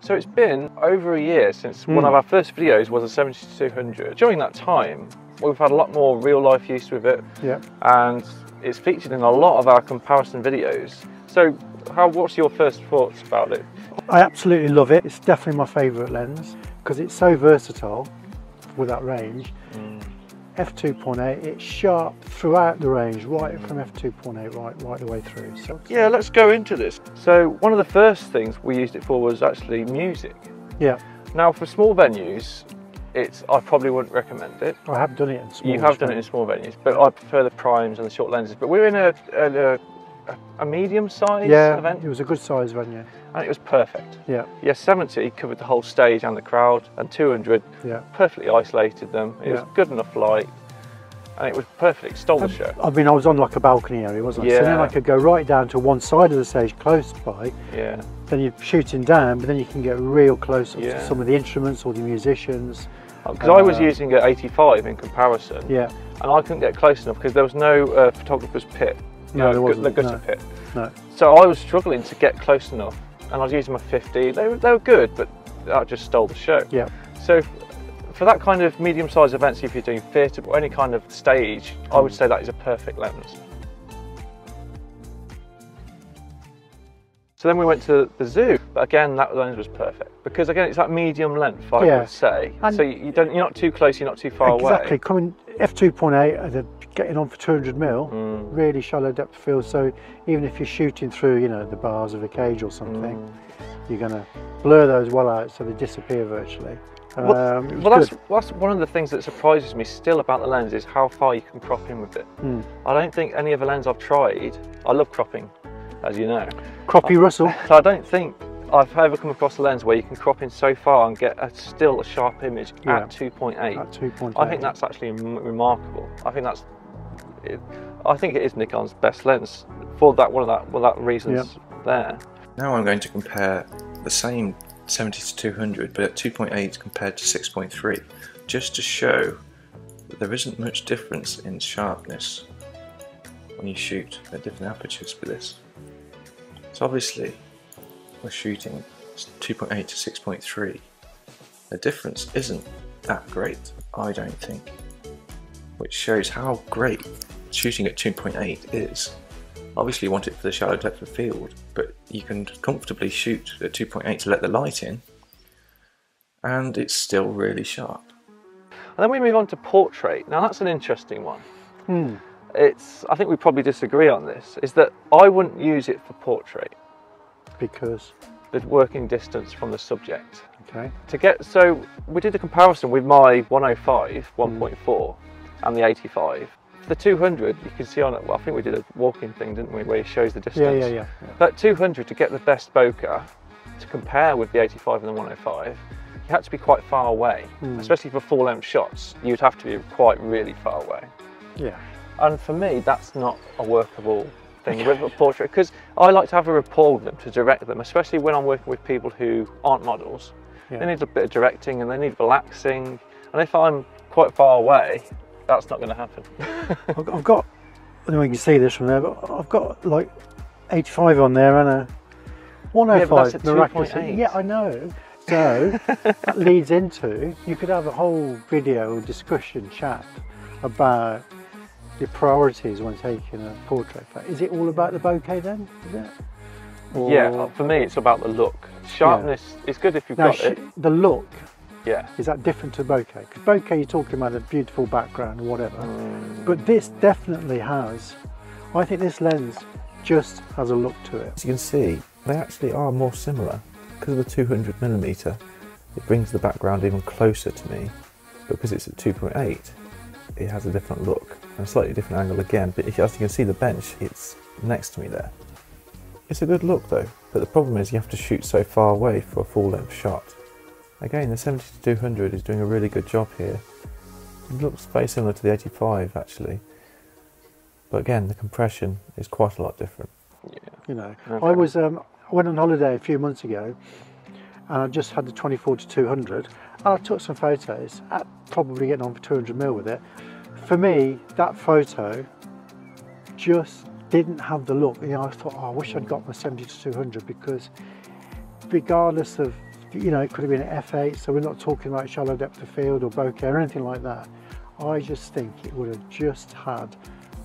So it's been over a year since one hmm. of our first videos was a 70-200. During that time, we've had a lot more real life use with it, Yeah. and it's featured in a lot of our comparison videos. So, how? What's your first thoughts about it? I absolutely love it. It's definitely my favourite lens because it's so versatile with that range. Hmm. f2.8, it's sharp throughout the range, right from f2.8 right right the way through. So Yeah, let's go into this. So, one of the first things we used it for was actually music. yeah, Now, for small venues, it's I probably wouldn't recommend it. I have done it in small. You have done it in small venues, but I prefer the primes and the short lenses. But we're in a a, a, a medium size Yeah, event, it was a good size venue. and it was perfect. Yeah, Yeah, 70 covered the whole stage and the crowd, and 200 yeah. perfectly isolated them. It was good enough light, and it was perfect. Stole the show. I mean, I was on like a balcony area, wasn't I? So then I could go right down to one side of the stage close by. Yeah, Then you're shooting down, but then you can get real close Yeah. to some of the instruments or the musicians. because I was Uh, using an 85 in comparison, Yeah, and I couldn't get close enough because there was no uh, photographer's pit. No, No, wasn't, The gutter no. pit. no. So I was struggling to get close enough, and I was using my 50. They were, they were good, but that just stole the show. Yeah, So for that kind of medium-sized events, if you're doing theatre or any kind of stage, I would say that is a perfect lens. So then we went to the zoo, but again that lens was perfect because again it's that medium length, I Yeah. would say. And- so you don't, you're not too close, you're not too far exactly. away. Exactly. Coming f2.8, uh, the- getting on for 200 mil, Mm. really shallow depth of field. So even if you're shooting through, you know, the bars of a cage or something, Mm. you're going to blur those well out so they disappear virtually. Well, Um, well that's, that's one of the things that surprises me still about the lens is how far you can crop in with it. Mm. I don't think any other lens I've tried, I love cropping, as you know. Croppy Russell. So I don't think I've ever come across a lens where you can crop in so far and get a, still a sharp image Yeah. at 2.8. At 2.8. I think that's actually m- remarkable. I think that's, it, I think it is Nikon's best lens for that one of that well that reasons there. Now I'm going to compare the same 70 to 200 but at 2.8 compared to 6.3 just to show that there isn't much difference in sharpness when you shoot at different apertures for this. So obviously we're shooting 2.8 to 6.3. The difference isn't that great, I don't think, which shows how great shooting at 2.8 is. Obviously, you want it for the shallow depth of field, but you can comfortably shoot at 2.8 to let the light in, and it's still really sharp. And then we move on to portrait. Now that's an interesting one. Hmm. It's I think we probably disagree on this. Is that I wouldn't use it for portrait, because, the working distance from the subject. okay. To get so we did a comparison with my 105 1.4 and the 85. The 200, you can see on it. Well, I think we did a walking thing, didn't we, where it shows the distance. Yeah, yeah, yeah. yeah. But 200 to get the best bokeh to compare with the 85 and the 105, you had to be quite far away, Hmm. especially for full length shots. You'd have to be quite really far away. Yeah. And for me, that's not a workable thing with a portrait because I like to have a rapport with them to direct them, especially when I'm working with people who aren't models. Yeah. They need a bit of directing and they need relaxing. And if I'm quite far away, that's not going to happen. I've I've got, I don't know if you can see this from there, but I've got like 85 on there and a 105 Yeah, but that's a miraculously. Yeah, I know. So that leads into you could have a whole video discussion chat about your priorities when taking a portrait. Is it all about the bokeh then? Is it? Or- yeah, for me, it's about the look. Sharpness is good if you've Now, got it. the look Yeah. is that different to bokeh? Because bokeh, you're talking about a beautiful background or whatever. Mm. But this definitely has. I think this lens just has a look to it. As you can see, they actually are more similar. Because of the 200 millimeter, it brings the background even closer to me. But because it's at 2.8, it has a different look and a slightly different angle again. But as you can see, the bench, it's next to me there. It's a good look though, but the problem is you have to shoot so far away for a full length shot. Again, the 70 to 200 is doing a really good job here. It looks very similar to the 85 actually. But again, the compression is quite a lot different. Yeah. You know, Okay. I was um, I went on holiday a few months ago, and I just had the 24 to 200, and I took some photos. At probably getting on for 200 mil with it. For me, that photo just didn't have the look. You know, I thought, oh, I wish I'd got my 70 to 200 because, regardless of you know, it could have been an f8, so we're not talking about shallow depth of field or bokeh or anything like that. I just think it would have just had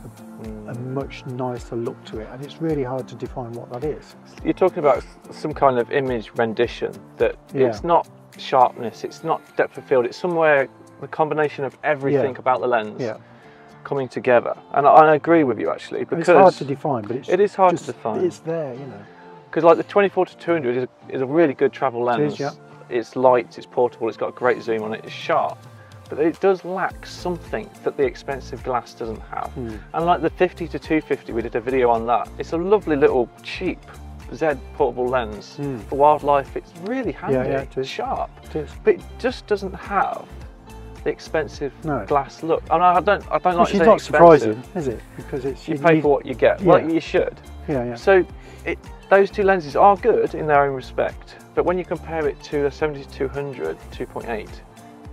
a, a mm. much nicer look to it, and it's really hard to define what that is. You're talking about some kind of image rendition that Yeah. it's not sharpness, it's not depth of field, it's somewhere the combination of everything Yeah. about the lens Yeah, coming together. And I, I agree with you actually because it's hard to define, but it's It is hard to define. It's there, you know. Because like the 24 to 200 is a, is a really good travel lens. is, yeah. It's light, it's portable, it's got a great zoom on it, it's sharp. But it does lack something that the expensive glass doesn't have. Hmm. And like the 50 to 250, we did a video on that. It's a lovely little cheap Z portable lens Hmm. for wildlife. It's really handy, yeah, it is. sharp, It is. but it just doesn't have the expensive No. glass look. And I don't, I don't like Which is not expensive. surprising, is it? Because it's You pay need- for what you get, Yeah. you should. Yeah, yeah. So it, those two lenses are good in their own respect, but when you compare it to a 70-200 2.8,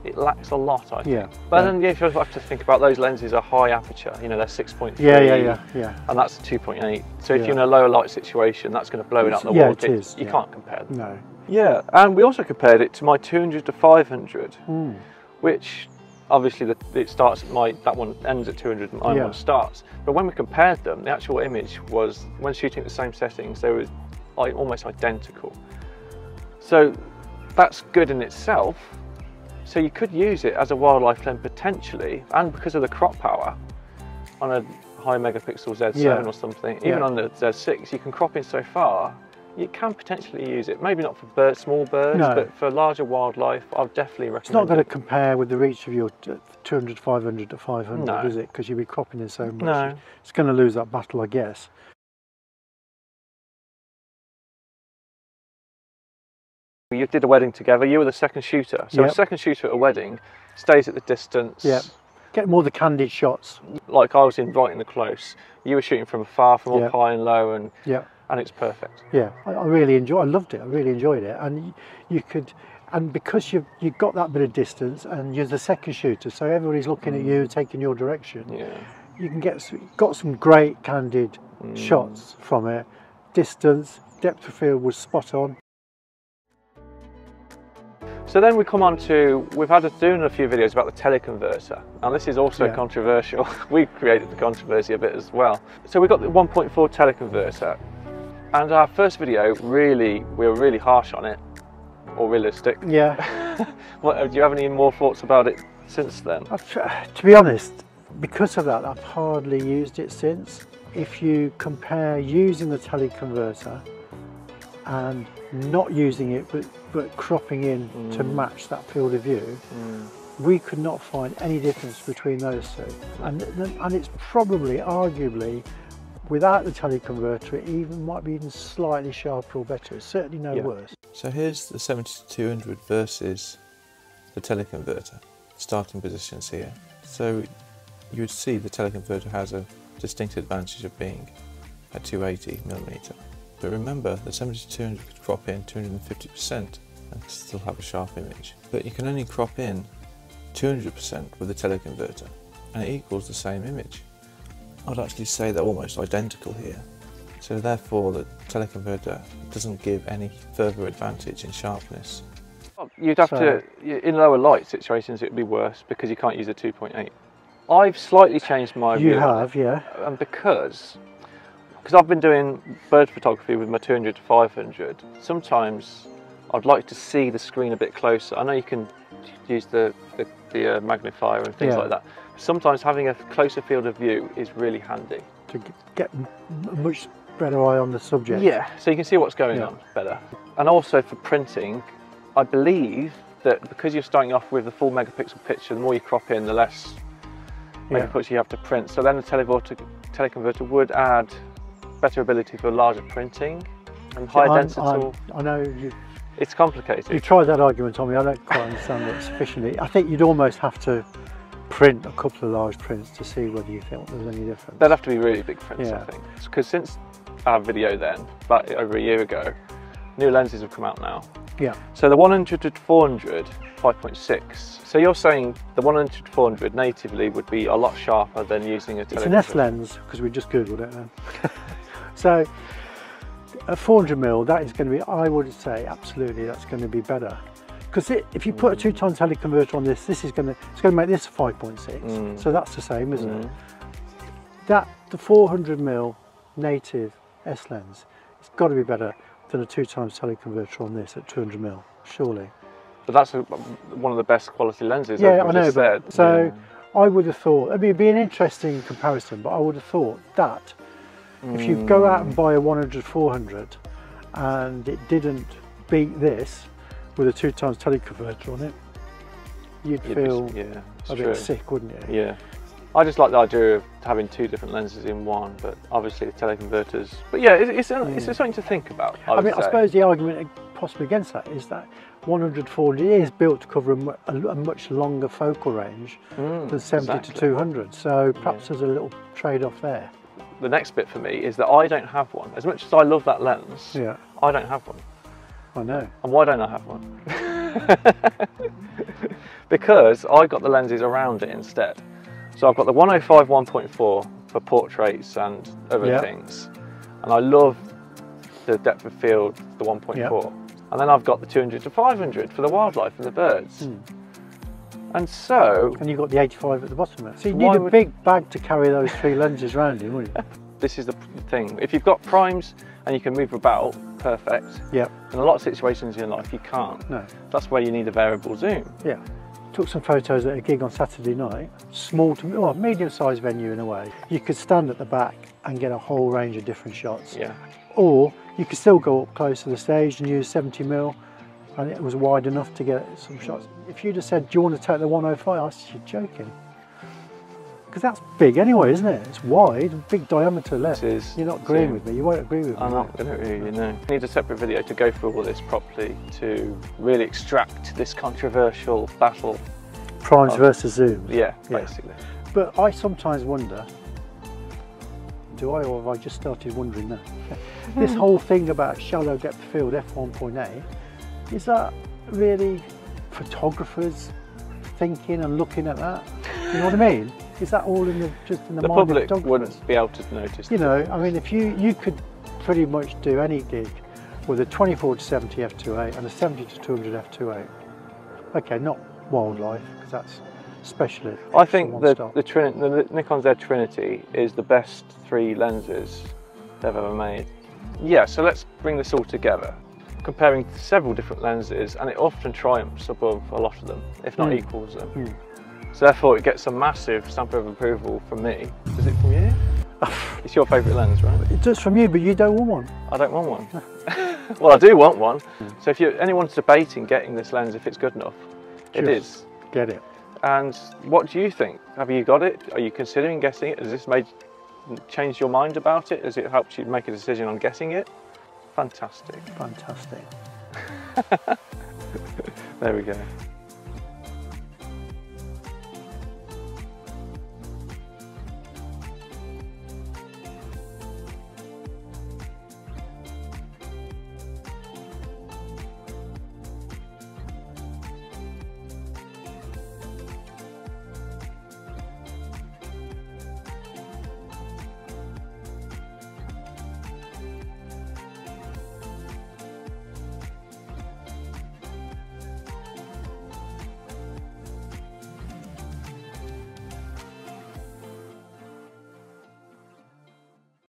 it lacks a lot, I think. Yeah, But yeah. then you have to think about those lenses are high aperture, you know, they're 6.3. Yeah, yeah, yeah, yeah. And that's a 2.8. So if Yeah. you're in a lower light situation, that's going to blow it out the Yeah, wall. it is, You yeah. can't compare them. No. Yeah, and we also compared it to my 200 to 500, Mm. which obviously the, it starts my that one ends at 200 and my Yeah. one starts. But when we compared them, the actual image was when shooting at the same settings, they were like almost identical. So that's good in itself. So you could use it as a wildlife lens potentially, and because of the crop power on a high megapixel Z7 Yeah. or something, even Yeah. on the Z6, you can crop in so far. You can potentially use it. Maybe not for bird, small birds, No. but for larger wildlife, I'd definitely recommend. It's not going to compare with the reach of your t- uh, 200, 500 to 500, No. is it? Because you'll be cropping in so much. No. It's going to lose that battle, I guess. You did a wedding together. You were the second shooter. So Yep. a second shooter at a wedding stays at the distance. Yep. Get more the candid shots. Like I was inviting the close. You were shooting from afar, from Yep. up high and low, and Yeah. And it's perfect. Yeah, I, I really enjoyed. I loved it. I really enjoyed it, and you, you could, and because you you got that bit of distance, and you're the second shooter, so everybody's looking at you, mm. taking your direction. Yeah. You can get s- got some great candid mm. shots from it. Distance, depth of field was spot on. So then we come on to we've had a, doing a few videos about the teleconverter, and this is also Yeah. controversial. we created the controversy a bit as well. So we've got the 1.4 teleconverter, and our first video really we were really harsh on it, or realistic. Yeah, What, do you have any more thoughts about it since then? To be honest, because of that, I've hardly used it since. If you compare using the teleconverter and not using it, but but cropping in to mm. match that field of view, mm. we could not find any difference between those two. And and it's probably, arguably, without the teleconverter, it even might be even slightly sharper or better. It's certainly no Yeah. worse. So here's the 70-200 versus the teleconverter, starting positions here. So you would see the teleconverter has a distinct advantage of being at 280 millimeter. But remember, the 70-200 could crop in 250% and still have a sharp image. But you can only crop in 200% with the teleconverter, and it equals the same image. I'd actually say they're almost identical here. So therefore the teleconverter doesn't give any further advantage in sharpness. You'd have So- to in lower light situations it would be worse because you can't use a 2.8. I've slightly changed my You view. You have, yeah. and because because I've been doing bird photography with my 200 to 500 sometimes I'd like to see the screen a bit closer I know you can use the the, the uh, magnifier and things Yeah. like that sometimes having a closer field of view is really handy To get a much better eye on the subject. yeah so you can see what's going Yeah. on better and also for printing I believe that because you're starting off with the full megapixel picture the more you crop in the less Yeah. megapixel you have to print so then the teleconverter, teleconverter would add better ability for larger printing and high I'm- density I know you, it's complicated you tried that argument on me. I don't quite understand it sufficiently. I think you'd almost have to print a couple of large prints to see whether you think there's any difference. They'd have to be really big prints, I think. Because since our video then, about over a year ago, new lenses have come out now. Yeah. So the 100 to 400, 5.6. So you're saying the 100 to 400 natively would be a lot sharper than using a It's an S lens because we just googled it then. so at 400 mil, that is going to be, I would say, absolutely, that's going to be better. Because if you put a two times teleconverter on this, this is going to, it's going to make this a 5.6. Mm. So that's the same, isn't it? Mm. That, the 400 mil native S lens, it's got to be better than a two times teleconverter on this at 200 mil, surely. But that's a, one of the best quality lenses. Yeah, I know, but so I would have thought, I mean, it'd be an interesting comparison, but I would have thought that if you go out and buy a 100 400 and it didn't beat this with a two times teleconverter on it, you'd You'd be- feel yeah, it's a true. bit sick, wouldn't you? Yeah. I just like the idea of having two different lenses in one, but obviously the teleconverters. But yeah, it, it's, it's something to think about. I, I mean, I suppose the argument possibly against that is that 100 400 is built to cover a, a, a much longer focal range Mm, than 70 exactly. to 200. So perhaps there's a little trade-off there. The next bit for me is that I don't have one. As much as I love that lens, Yeah, I don't have one. I know. And why don't I have one? because I got the lenses around it instead. So I've got the 105 1.4 for portraits and other Yeah. things. And I love the depth of field, the 1.4. And then I've got the 200 to 500 for the wildlife and the birds. Hmm. And so And you've got the 85 at the bottom of it. So you need a would- big bag to carry those three lenses around you, wouldn't you? this is the thing. If you've got primes and you can move about, perfect. Yeah, In a lot of situations in life, you can't. no, That's where you need a variable zoom. yeah. Took some photos at a gig on Saturday night. Small to well, medium-sized venue in a way. You could stand at the back and get a whole range of different shots. Yeah. Or you could still go up close to the stage and use 70 mil, and it was wide enough to get some shots. If you'd have said, "Do you want to take the 105?" I said, "You're joking." Because that's big anyway, isn't it? It's wide, big diameter left. It is. You're not agreeing Zoom. with me. You won't agree with me. I'm not going to really know. I need a separate video to go through all this properly to really extract this controversial battle. Primes Oh. versus zooms. Yeah, Yeah. basically. But I sometimes wonder, do I or have I just started wondering now? this whole thing about shallow depth of field f1.8, is that really photographers thinking and looking at that? You know what I mean? Is that all in the just in the, The mind public of wouldn't be able to notice. You know, I mean, if you you could pretty much do any gig with a 24 to 70 f2.8 and a 70 to 200 f2.8. Okay, not wildlife because that's specially. I think the, the, Trin- the Nikon Z Trinity is the best three lenses they've ever made. Yeah, so let's bring this all together. Comparing several different lenses, and it often triumphs above a lot of them, if not Mm. equals them. Mm. So therefore, it gets a massive stamp of approval from me. Is it from you? it's your favourite lens, right? It does from you, but you don't want one. I don't want one. well, I do want one. So if you anyone's debating getting this lens, if it's good enough, it Just is. Get it. And what do you think? Have you got it? Are you considering getting it? Has this made changed your mind about it? Has it helped you make a decision on getting it? Fantastic. Fantastic. There we go.